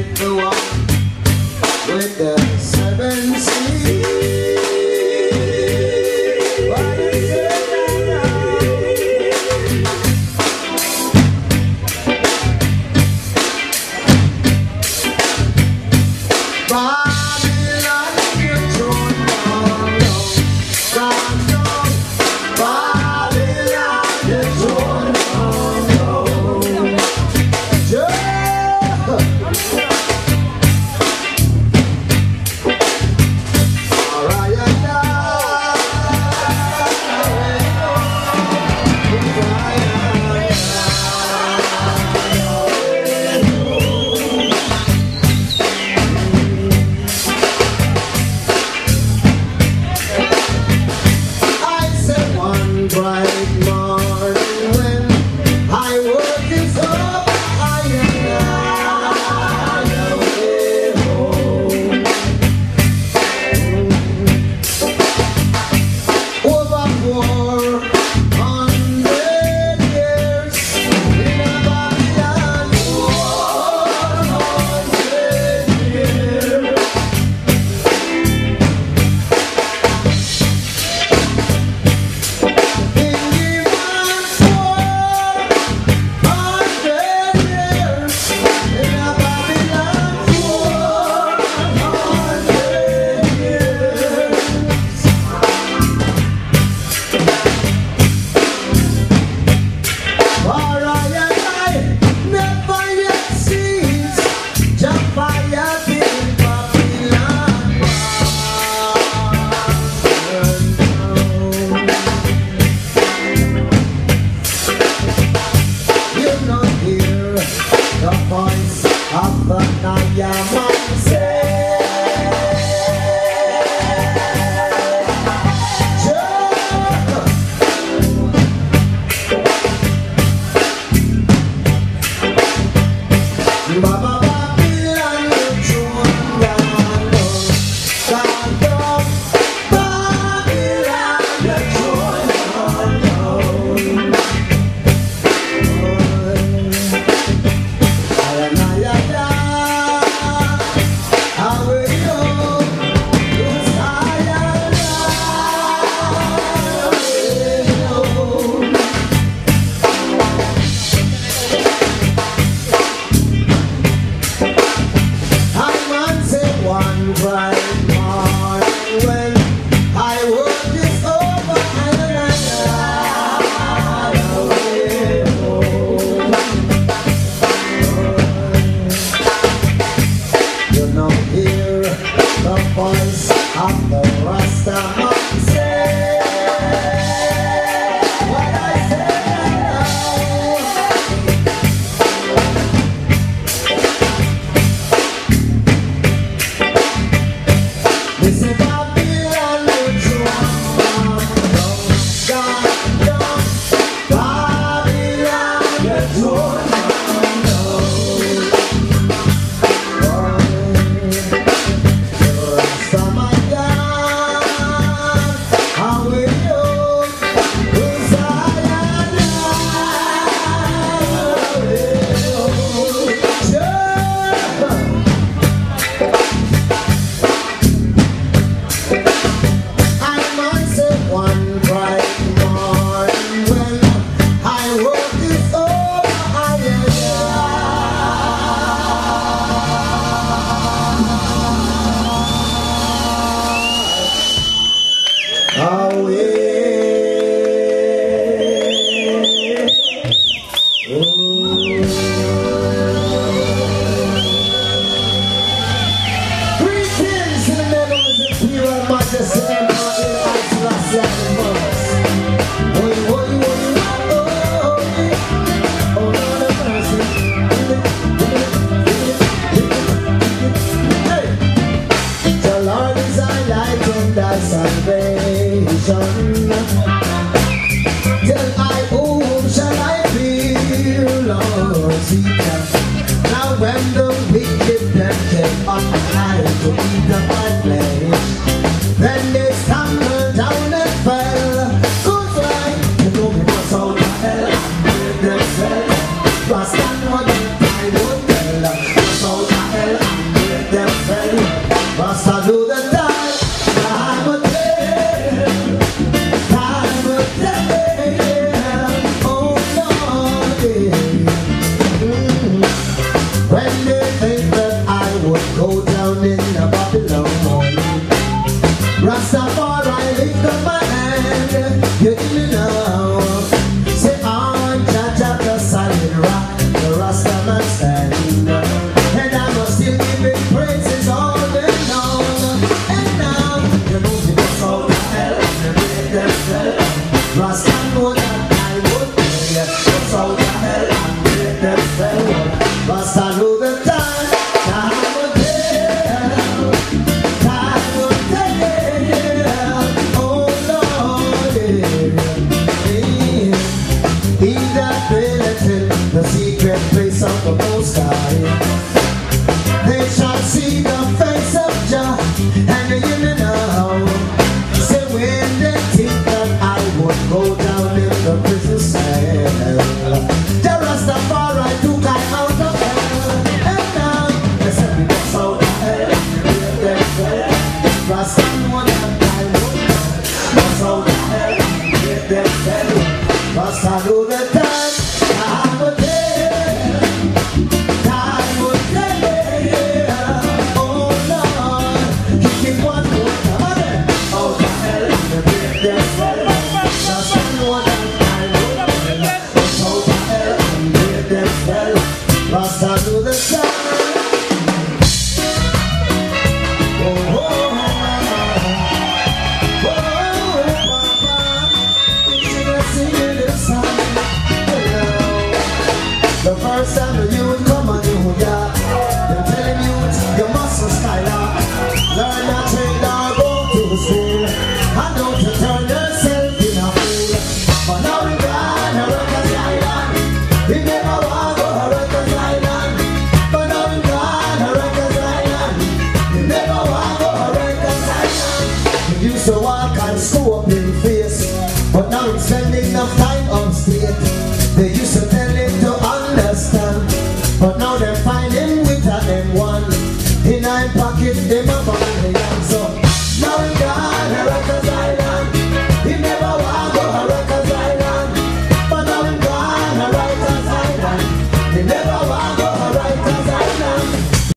To wall. the wicked that kept on to from evil. go down in the never